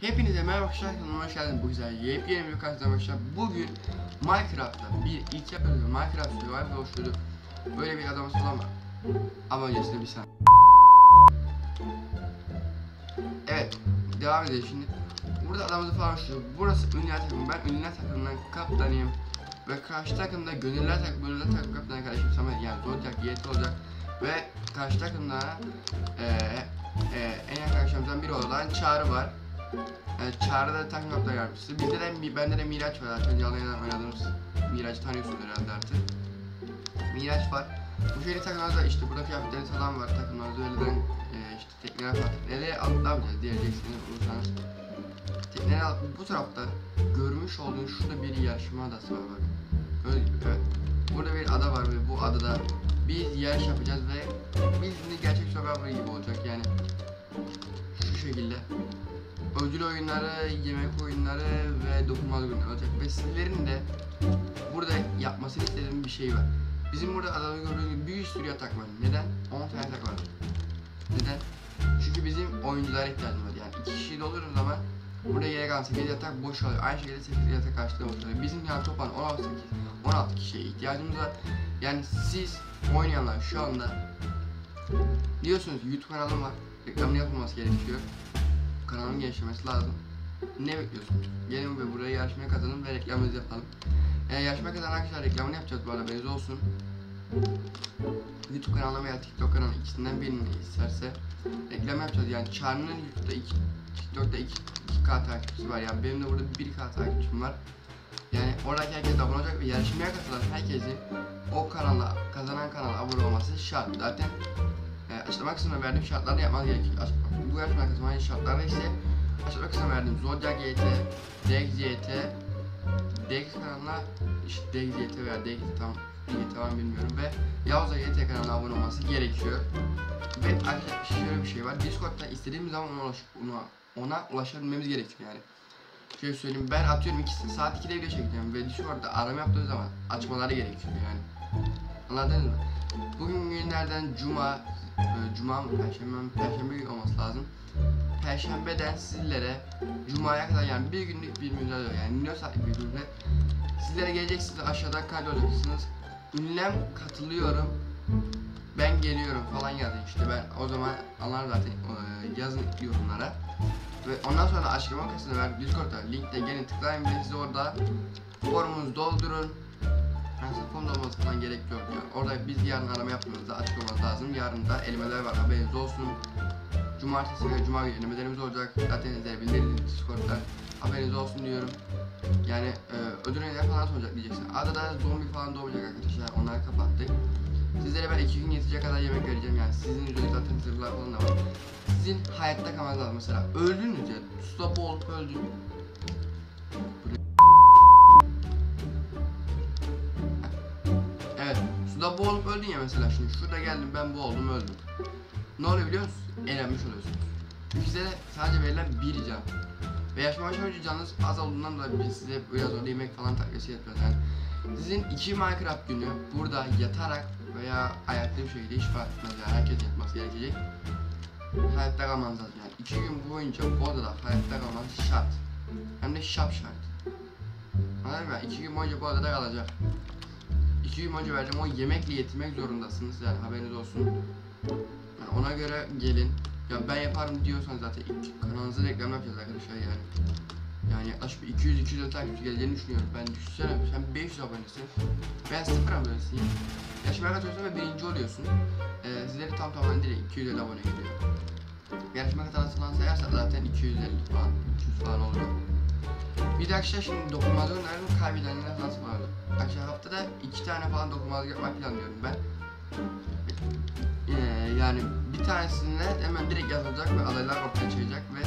Hepinize merhaba arkadaşlar hoş geldiniz. Bu güzel yepyeni bir karşınızda arkadaşlar. Bugün Minecraft'ta bir ilk yapıyoruz. Minecraft Survival oluşturduk Böyle bir adamız falan var Ama öncesinde bir saniye. Evet devam edelim şimdi. Burada adamımızı falan oluşturduk Burası ünlüler takımı ben ünlüler takımından kaptanıyım. Ve karşı takımda gönüller takımı gönüller takımı kaptanı kardeşim Samet yani Zodiac Yeti olacak. Ve karşı takımda eee eee en yakın arkadaşlarımızdan biri olan Çağrı var Evet, Çağrı'da takım kaptan yardımcısı. Bizde de bende de Miraç var zaten yalan oynadığımız Miraç'ı tanıyorsunuz herhalde artık. Miraç var. Bu şehri takımlarda işte burada kıyafetleri falan var takımlarda öyleden e, işte tekneler falan. Nereye yapacağız diyeceksiniz olursanız. Tekneleri alıp bu tarafta görmüş olduğunuz şurada bir yarışma adası var bak. Böyle, evet. Burada bir ada var ve bu adada biz yarış yapacağız ve bildiğiniz gerçek survivor gibi olacak yani. Şu şekilde ödül oyunları, yemek oyunları ve dokunmalı oyunlar olacak. Ve sizlerin de burada yapmasını istediğim bir şey var. Bizim burada adada gördüğünüz bir sürü yatak var. Neden? 10 tane yatak var. Neden? Çünkü bizim oyunculara ihtiyacımız var. Yani iki kişi doluruz ama burada yere kalan 8 yatak boş kalıyor. Aynı şekilde 8 yatak boş kalıyor. Bizim yani toplam 16, 16 kişiye ihtiyacımız var. Yani siz oynayanlar şu anda diyorsunuz YouTube kanalım var. Reklamını yapılması gerekiyor kanalın gelişmesi lazım. Ne bekliyorsunuz? Gelin ve buraya yarışmaya katılın ve reklamımızı yapalım. Eğer yarışma kazanan arkadaşlar reklamını yapacağız bu arada haberiniz olsun. YouTube kanalı veya TikTok kanalı ikisinden birini isterse reklam yapacağız. Yani Çağrı'nın YouTube'da iki, TikTok'ta 2, 2K takipçisi var. Yani benim de burada 1K takipçim var. Yani oradaki herkes abone olacak ve yarışmaya katılan herkesin o kanala, kazanan kanala abone olması şart. Zaten e, açıklama kısmına verdiğim şartlarda yapmanız gerekiyor. Aç, bu yarışma kısmının şartları ise açıklama kısmına verdiğim Zodiac YT, Dex YT, Dex kanalına işte Dex YT veya Dex tam YT mı bilmiyorum ve Yavuz'a YT kanalına abone olması gerekiyor. Ve arkadaşlar şöyle bir şey var. Discord'da istediğimiz zaman ona, ona, ona ulaşabilmemiz gerekiyor yani. Şöyle söyleyeyim ben atıyorum 2 saat 2'de video çekeceğim ve Discord'da arama yaptığım zaman açmaları gerekiyor yani. Anladınız mı? Bugün günlerden cuma, e, cuma mı perşembe mi? Perşembe günü olması lazım. Perşembeden sizlere cumaya kadar yani bir günlük bir müdahale yani milyon saatlik bir müdahale. Sizlere geleceksiniz aşağıdan kaydolacaksınız. Ünlem katılıyorum. Ben geliyorum falan yazın işte ben o zaman anlar zaten yazın yorumlara. Ve ondan sonra açıklama kısmına ver Discord'da linkte gelin tıklayın ve siz orada formunuzu doldurun. Yani formda olması falan gerek yok ya. Orada biz yarın arama yaptığımızda açık olması lazım. Yarın da elemeler var haberiniz olsun. Cumartesi ve cuma günü elemelerimiz olacak. Zaten sizlere bildiririz Discord'da. Haberiniz olsun diyorum. Yani e, ödül neler falan olacak diyeceksin. Adada zombi falan doğmayacak arkadaşlar. Onları kapattık. Sizlere ben iki gün yetecek kadar yemek vereceğim yani sizin üzerinde zaten zırhlar falan da var. Sizin hayatta kalmanız lazım mesela. Öldünüz ya. Suda boğulup öldün. Boğulup öldün ya mesela şimdi. Şurada geldim ben boğuldum öldüm. Ne oluyor biliyor musun? Elenmiş oluyorsunuz. Çünkü size sadece verilen bir can. Ve yaşama aşağı önce canınız az olduğundan dolayı biz size biraz orada yemek falan takviyesi yapıyoruz yani. Sizin iki Minecraft günü burada yatarak veya ayakta bir şekilde hiç fark etmez yani herkes yapması gerekecek. Hayatta kalmanız lazım yani. iki gün boyunca bu odada hayatta kalmanız şart. Hem de şap şart. Anladın mı? İki gün boyunca bu odada kalacak. İki boyunca vereceğim o yemekle yetinmek zorundasınız yani haberiniz olsun. Yani ona göre gelin. Ya ben yaparım diyorsanız zaten ilk kanalınıza reklam yapacağız arkadaşlar yani. Yani yaklaşık bir 200-200 takipçi geleceğini düşünüyorum. Ben düşünsene sen 500 abonesin. Ben 0 abonesiyim. Yarışmaya katılıyorsun ve birinci oluyorsun. Ee, sizleri tam tamamen direkt 250 abone geliyor. Yarışma katılan sayarsak zaten 250 falan, 300 falan oluyor. Bir de arkadaşlar şimdi dokunmalı oyunların kaybedenler nasıl var? Arkadaşlar haftada iki tane falan dokunmalı yapmak planlıyorum ben. Ee, yani bir tanesinde hemen direkt yazılacak ve adaylar ortaya çıkacak ve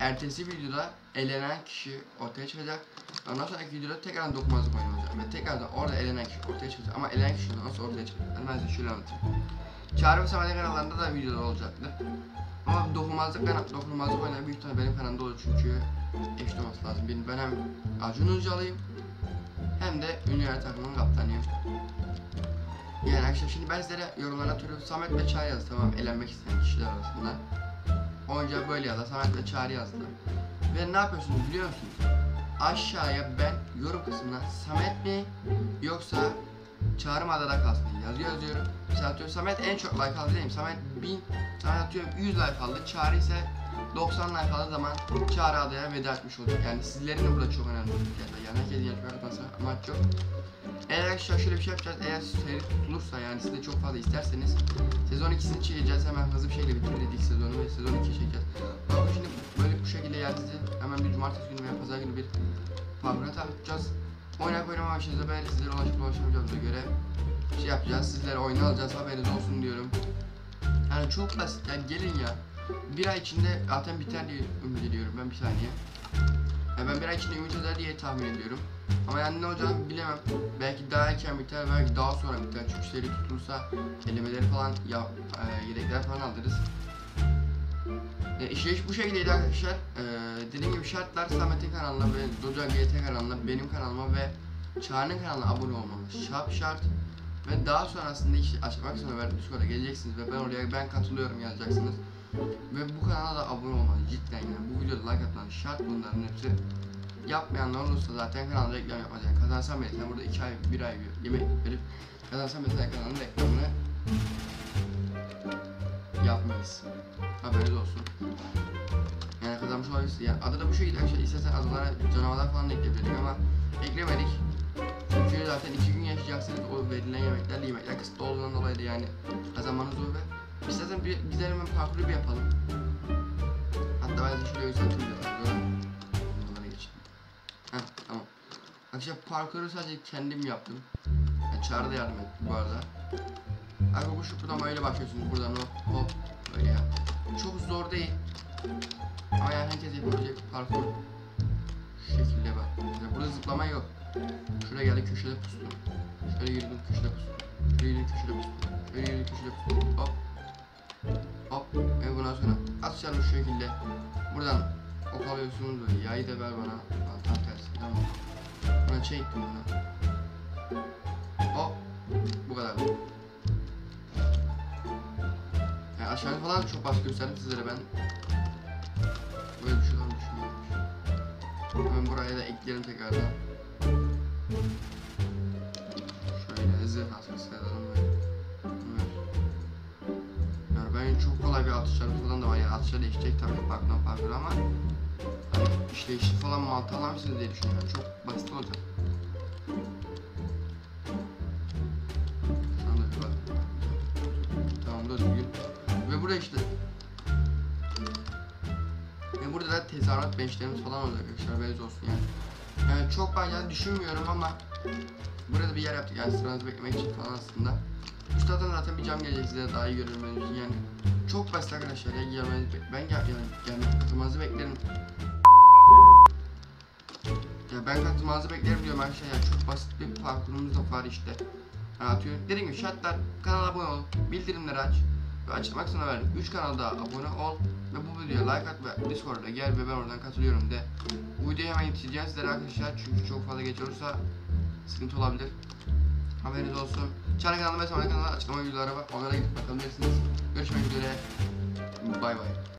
ertesi videoda elenen kişi ortaya çıkacak. Ondan sonraki videoda tekrar dokunmazlık oynanacak ve tekrardan orada elenen kişi ortaya çıkacak ama elenen kişi nasıl ortaya çıkacak? Ben size şöyle anlatayım. Çağrı ve Samet'in kanallarında da videolar olacaktır. Ama dokunmazlık, ben dokunmazlık oynayan büyük ihtimalle benim kanalımda olur çünkü olması lazım. Benim, ben hem Acun Ilıcalı'yım hem de Ünlüler takımının kaptanıyım. Yani arkadaşlar şimdi ben sizlere yorumlara atıyorum. Samet ve Çağrı yazdı tamam elenmek isteyen kişiler arasında. Onca böyle yazdı. Samet ve Çağrı yazdı. Ve ne yapıyorsunuz biliyor musunuz? Aşağıya ben yorum kısmına Samet mi yoksa Çağrı adada kalsın diye yazıyor yazıyorum. Mesela atıyorum Samet en çok like aldı diyeyim. Samet 1000, Samet atıyorum 100 like aldı. Çağrı ise 90 like aldığı zaman Çağrı adaya veda etmiş olacak. Yani sizlerin de burada çok önemli. Yani, yani herkes yarışma katması amaç yok. Eğer arkadaşlar şöyle bir şey yapacağız. Eğer seri tutulursa yani siz de çok fazla isterseniz sezon 2'sini çekeceğiz. Hemen hızlı bir şekilde bitirdik sezonu ve sezon 2'yi çekeceğiz. Bakın şimdi böyle bu şekilde yani hemen bir cumartesi günü veya pazar günü bir parkura tanıtacağız. Oynak oynamamışsınız belki sizlere ulaşıp ulaşamayacağımıza göre şey yapacağız. Sizlere oyunu alacağız haberiniz olsun diyorum. Yani çok basit yani gelin ya. Bir ay içinde zaten biter diye ümit ediyorum ben bir saniye. Ya ben bir ay içinde ümit eder diye tahmin ediyorum. Ama yani ne olacağını bilemem. Belki daha erken biter, belki daha sonra biter. Çünkü seri tutulursa elemeleri falan ya e, yedekler falan alırız. E, işte iş bu şekildeydi arkadaşlar. E, dediğim gibi şartlar Samet'in kanalına ve Doca GT kanalına, benim kanalıma ve Çağrı'nın kanalına abone olmanız şart şart. Ve daha sonrasında işte açmak sonra Discord'a geleceksiniz ve ben oraya ben katılıyorum yazacaksınız. Ve bu kanala da abone olmanız cidden yani bu videoda like atmanız şart bunların hepsi. Yapmayanlar olursa zaten kanalda reklam yapmaz yani kazansam sen burada 2 ay 1 ay yemek verip kazansam sen kanalın reklamını yapmayız. Haberiniz olsun. Yani kazanmış olabilirsin. Yani adı da bu şekilde arkadaşlar. İstersen adalara canavarlar falan da ekleyebilirdik ama eklemedik. Çünkü zaten iki gün yaşayacaksınız o verilen yemeklerle yemekler kısıtlı olduğundan dolayı da yani kazanmanız zor ve istersen bir gidelim hemen parkuru bir yapalım. Hatta ben size şöyle göstereyim de Onlara geçtim. Heh tamam. Arkadaşlar parkuru sadece kendim yaptım. Yani Çağrı da yardım etti bu arada. Arkadaşlar bu şu buradan böyle başlıyorsunuz buradan hop hop böyle ya. Çok zor değil. Ama yani herkes yapabilecek parkur. Şu şekilde bak. Ya burada zıplama yok. Şuraya geldi köşede pustum. Şöyle yürüdüm köşede pustum. Şöyle yürüdüm köşede pustum. Şöyle yürüdüm köşede pustum. Hop. Hop. Ve bundan sonra atacağım şu şekilde. Buradan ok alıyorsunuz böyle. Yayı da ver bana. Tam tersi. Tamam. Buna çektim bunu. Hop. Bu kadar. Yani aşağıya falan çok basit gösterdim sizlere ben. Böyle bir şey var düşünüyormuş. Hemen buraya da ekleyelim tekrardan. Şöyle hızlı atması yazalım böyle. Yani ben çok kolay bir atışlar falan da var yani atışlar değişecek tabii parktan parkur ama hani işleyişi falan mantığı anlamışsınız diye düşünüyorum. Çok basit olacak. Şu anda bak. Tamam da düzgün. Ve burada işte ve burada da tezahürat benchlerimiz falan olacak arkadaşlar haberiniz olsun yani. Yani çok bayağı düşünmüyorum ama burada bir yer yaptık yani sıranızı beklemek için falan aslında. Üstaddan zaten bir cam gelecek size daha iyi görünmeniz için yani. Çok basit arkadaşlar ya gelmenizi bek- ben gel yani gelmek katılmanızı beklerim. Ya ben katılmanızı beklerim diyorum arkadaşlar ya çok basit bir parkurumuz da var işte. Yani atıyorum dediğim gibi şartlar kanala abone ol, bildirimleri aç ve açmak sana verdim. 3 kanalda abone ol ve bu videoya like at ve Discord'a gel ve ben oradan katılıyorum de. Bu videoyu hemen yetiştireceğim sizlere arkadaşlar çünkü çok fazla geç olursa sıkıntı olabilir. Haberiniz olsun. Çağrı kanalıma ve Samet kanalına açıklama videoları var. Onlara gidip bakabilirsiniz. Görüşmek üzere. Bay bay.